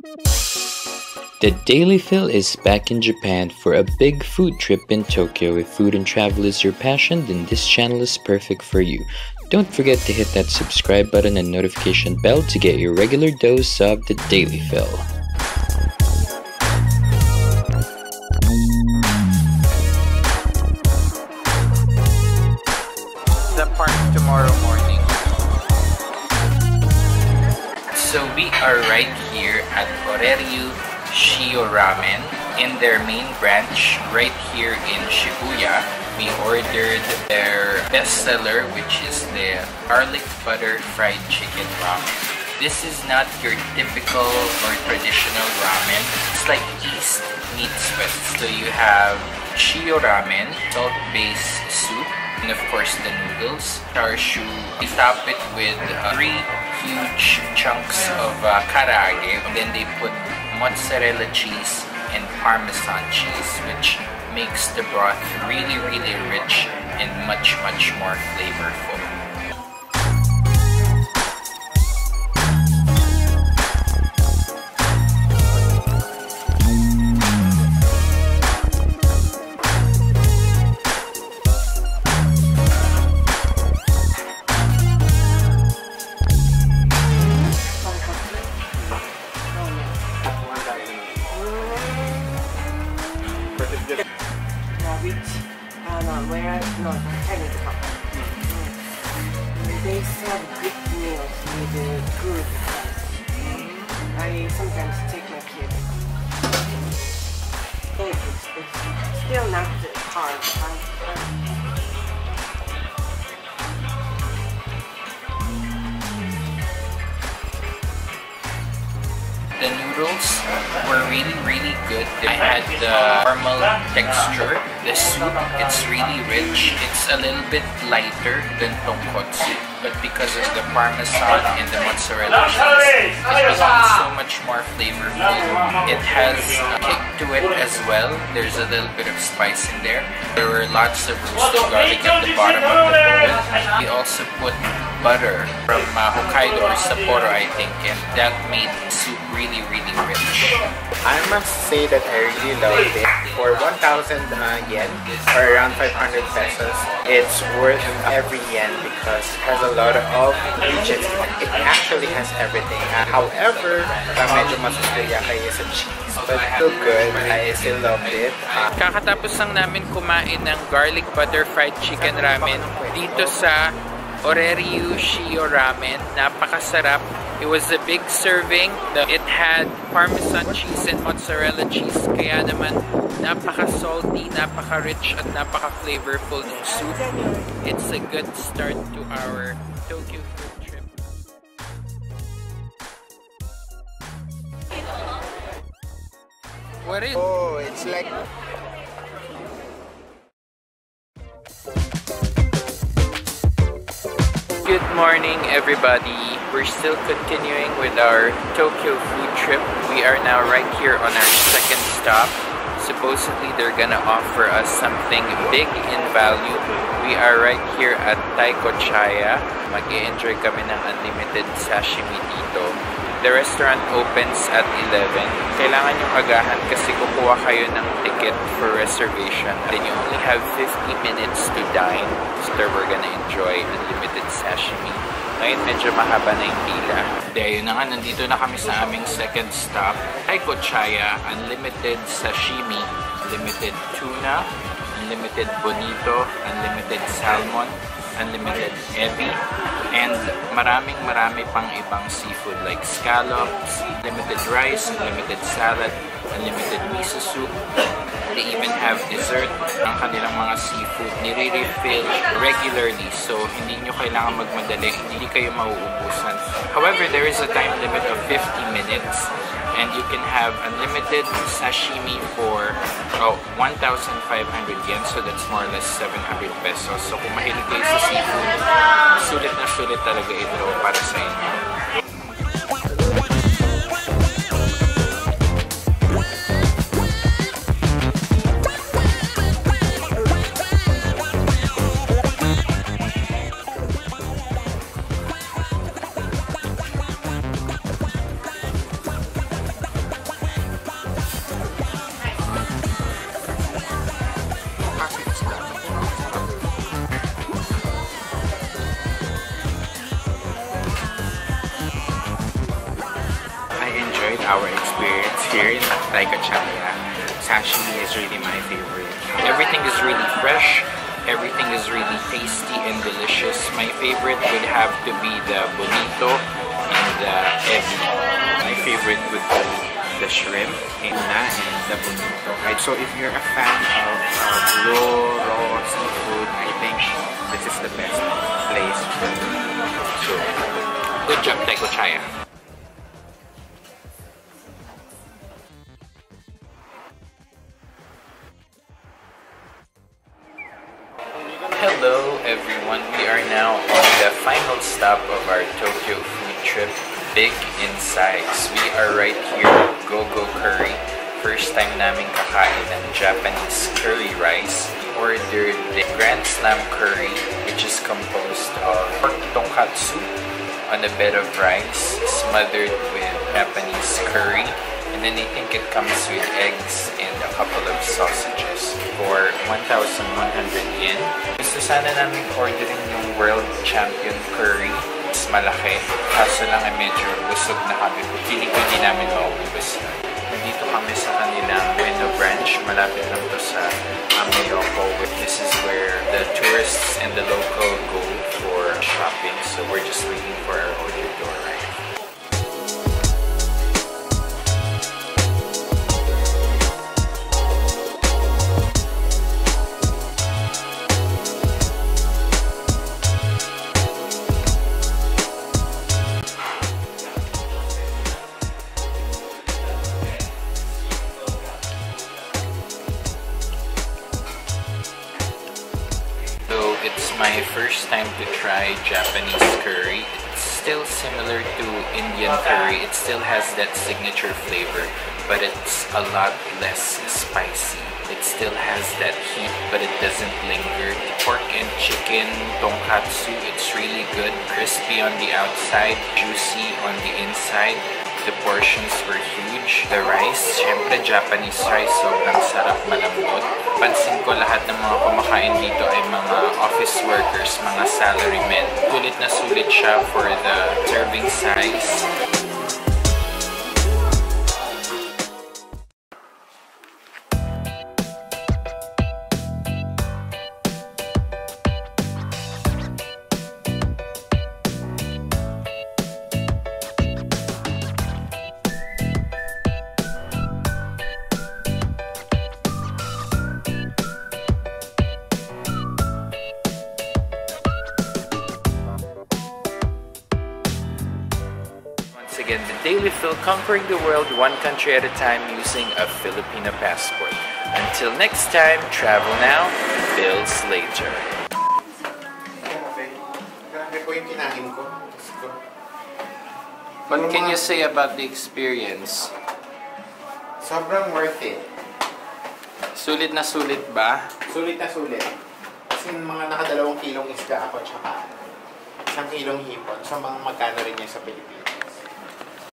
The Daily Phil is back in Japan for a big food trip in Tokyo. If food and travel is your passion, then this channel is perfect for you. Don't forget to hit that subscribe button and notification bell to get your regular dose of the Daily Phil. The park tomorrow morning. So we are right here at Oreryu Shio Ramen in their main branch right here in Shibuya. We ordered their bestseller which is the garlic butter fried chicken ramen. This is not your typical or traditional ramen. It's like East meets West. So you have Shio Ramen, salt-based soup, and of course the noodles, charshu. We top it with uh, three huge chunks of uh, karaage. And then they put mozzarella cheese and parmesan cheese which makes the broth really really rich and much much more flavorful. Which, uh, no, where, no, Chinese cup. They serve good meals with uh, good price. I sometimes take my kid. It's, it's still not hard. I, The noodles were really, really good. I had the caramel texture. The soup, it's really rich. It's a little bit lighter than tonkotsu. But because of the parmesan and the mozzarella cheese, it becomes so much more flavorful. It has a kick to it as well. There's a little bit of spice in there. There were lots of roasted garlic at the bottom of the bowl. We also put butter from uh, Hokkaido or Sapporo, I think, and that made the soup really, really rich. I must say that I really loved it. For 1,000 uh, yen, or around 500 pesos, it's worth every yen because it has a lot of ingredients. It actually has everything. Uh, however, uh, medyo masusuya kayo sa cheese. But still good. I still loved it. Uh, Kakatapos lang namin kumain ng garlic butter fried chicken ramen dito sa Oreryu Shio Ramen. Napakasarap. It was a big serving. It had parmesan cheese and mozzarella cheese. Kaya naman napaka-salty, napaka-rich at napaka-flavorful ng soup. It's a good start to our Tokyo food trip. What is oh, it's like morning, everybody. We're still continuing with our Tokyo food trip. We are now right here on our second stop. Supposedly, they're gonna offer us something big in value. We are right here at Taiko Chaya. Mag-enjoy kami ng unlimited sashimi dito. The restaurant opens at 11. Kailangan yung agahan kasi kukuha kayo ng ticket for reservation. Then you only have 50 minutes to dine. So we're gonna enjoy unlimited sashimi. Ngayon medyo mahaba na yung pila. Dahil na nga, nandito na kami sa aming second stop. Taiko Chaya, unlimited sashimi, unlimited tuna, unlimited bonito, unlimited salmon, unlimited ebi, and maraming marami pang ibang seafood like scallops, limited rice, unlimited salad, unlimited miso soup. They even have dessert. Ang kanilang mga seafood nire-refill regularly so hindi nyo kailangan magmadali, hindi kayo mauubusan. However, there is a time limit of 50 minutes and you can have unlimited sashimi for oh, 1,500 yen so that's more or less 700 pesos. So kung mahilig kayo sa seafood, sulit na sulit talaga ito para sa inyo. Here in Taiko Chaya, sashimi is really my favorite. Everything is really fresh. Everything is really tasty and delicious. My favorite would have to be the bonito and the ebi. My favorite would be the shrimp, tuna, and the bonito. Right? So if you're a fan of uh, raw, raw seafood, I think this is the best place for me. So, Good job, Taiko Chaya. Trip, Big Insights. We are right here, Go Go Curry. First time namin kakain ng Japanese curry rice. We ordered the Grand Slam Curry, which is composed of pork tonkatsu on a bed of rice, smothered with Japanese curry. And then I think it comes with eggs and a couple of sausages for 1,100 yen. Gusto sana namin orderin yung World Champion Curry. Malaki. Kaso lang ay medyo busog na kami. Feeling ko hindi namin maubos na. Nandito kami sa kanilang Bueno branch. Malapit lang to sa Ameyoko. This is where the tourists and the local go for shopping. So we're just waiting for our order to my first time to try Japanese curry. It's still similar to Indian curry. It still has that signature flavor, but it's a lot less spicy. It still has that heat, but it doesn't linger. Pork and chicken tonkatsu, it's really good. Crispy on the outside, juicy on the inside. The portions were huge. The rice, syempre Japanese rice, sobrang sarap malambot. Pansin ko lahat ng mga kumakain dito ay mga office workers, mga salarymen. Sulit na sulit siya for the serving size. Again, the Daily Phil conquering the world one country at a time using a Filipino passport. Until next time, travel now, bills later. grabe. Grabe po yung kinain ko. Diyos ko. What can you say about the experience? Sobrang worth it. Sulit na sulit ba? Sulit na sulit. Kasi mga nakadalawang kilong isda ako tsaka isang kilong hipon. So mga magkano rin yan sa Pilipinas.